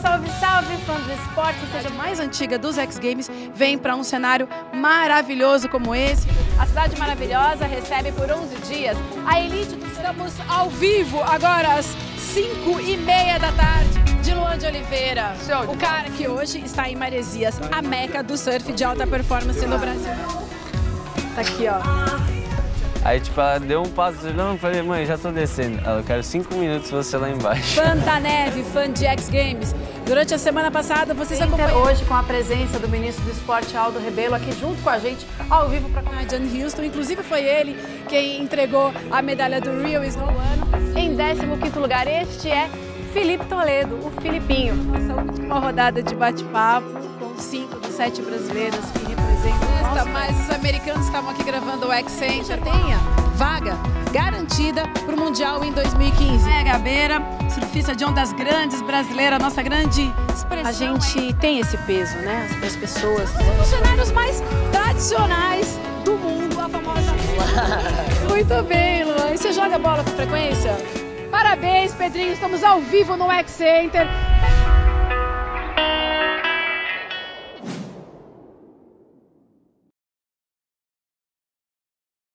fã do esporte, seja mais antiga dos X Games, vem para um cenário maravilhoso como esse. A cidade maravilhosa recebe por 11 dias a elite. Estamos ao vivo agora às 5 e meia da tarde. De Luan de Oliveira, o cara que hoje está em Maresias, a meca do surf de alta performance no Brasil. Tá aqui, ó. Aí, tipo, ela deu um passo, não, eu falei, mãe, já tô descendo. Ela, eu quero cinco minutos você lá embaixo. Da neve, fã de X Games. Durante a semana passada, vocês acompanharam hoje com a presença do ministro do Esporte, Aldo Rebelo, aqui junto com a gente, ao vivo para a John Houston. Inclusive, foi ele quem entregou a medalha do Rio Snow ano. Em 15º lugar, este é Felipe Toledo, o Filipinho. Nossa última rodada de bate-papo com cinco dos sete brasileiros que americanos estavam aqui gravando o X Center. Tenha vaga garantida para o Mundial em 2015. É, Gabeira, surfista de ondas grandes brasileira, nossa grande expressão. A gente tem esse peso, né? As pessoas. Os cenários mais tradicionais do mundo, a famosa. Muito bem, Luan. E você joga bola com frequência? Parabéns, Pedrinho. Estamos ao vivo no X Center.